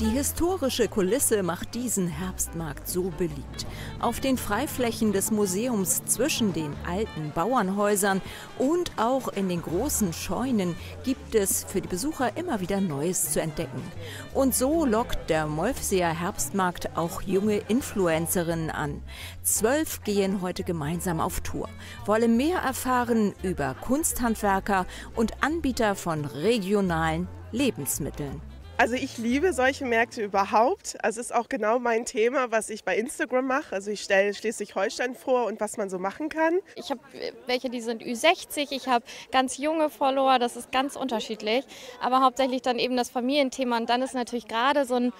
Die historische Kulisse macht diesen Herbstmarkt so beliebt. Auf den Freiflächen des Museums zwischen den alten Bauernhäusern und auch in den großen Scheunen gibt es für die Besucher immer wieder Neues zu entdecken. Und so lockt der Molfseer Herbstmarkt auch junge Influencerinnen an. Zwölf gehen heute gemeinsam auf Tour, wollen mehr erfahren über Kunsthandwerker und Anbieter von regionalen Lebensmitteln. Also ich liebe solche Märkte überhaupt. Also es ist auch genau mein Thema, was ich bei Instagram mache. Also ich stelle Schleswig-Holstein vor und was man so machen kann. Ich habe welche, die sind Ü60, ich habe ganz junge Follower, das ist ganz unterschiedlich. Aber hauptsächlich dann eben das Familienthema und dann ist natürlich gerade so ein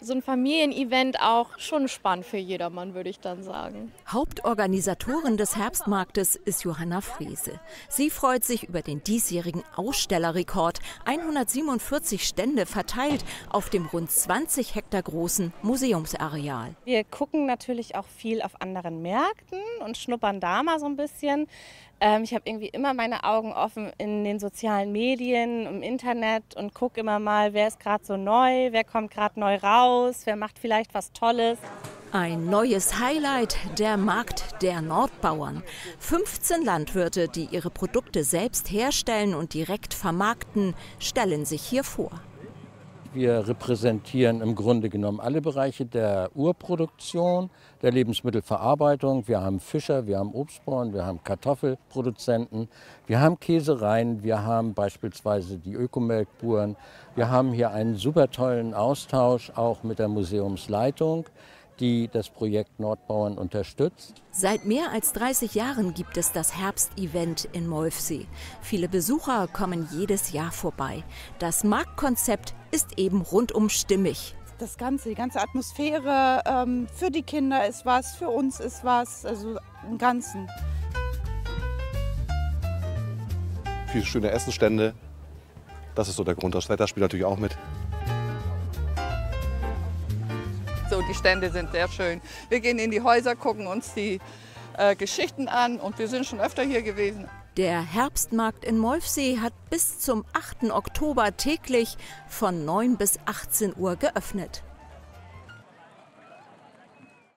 so ein Familienevent auch schon spannend für jedermann, würde ich dann sagen. Hauptorganisatorin des Herbstmarktes ist Johanna Friese. Sie freut sich über den diesjährigen Ausstellerrekord. 147 Stände verteilt auf dem rund 20 Hektar großen Museumsareal. Wir gucken natürlich auch viel auf anderen Märkten und schnuppern da mal so ein bisschen. Ähm, ich habe irgendwie immer meine Augen offen in den sozialen Medien, im Internet und gucke immer mal, wer ist gerade so neu, wer kommt gerade neu raus, wer macht vielleicht was Tolles. Ein neues Highlight, der Markt der Nordbauern. 15 Landwirte, die ihre Produkte selbst herstellen und direkt vermarkten, stellen sich hier vor. Wir repräsentieren im Grunde genommen alle Bereiche der Urproduktion, der Lebensmittelverarbeitung. Wir haben Fischer, wir haben Obstbauern, wir haben Kartoffelproduzenten, wir haben Käsereien, wir haben beispielsweise die Ökomelkburen. Wir haben hier einen super tollen Austausch auch mit der Museumsleitung die das Projekt Nordbauern unterstützt. Seit mehr als 30 Jahren gibt es das Herbstevent in Molfsee. Viele Besucher kommen jedes Jahr vorbei. Das Marktkonzept ist eben rundum stimmig. Das Ganze, die ganze Atmosphäre ähm, für die Kinder ist was, für uns ist was, also im Ganzen. Viele schöne Essenstände, das ist so der Grund. Das Wetter spielt natürlich auch mit. So, die Stände sind sehr schön. Wir gehen in die Häuser, gucken uns die äh, Geschichten an und wir sind schon öfter hier gewesen. Der Herbstmarkt in Molfsee hat bis zum 8. Oktober täglich von 9 bis 18 Uhr geöffnet.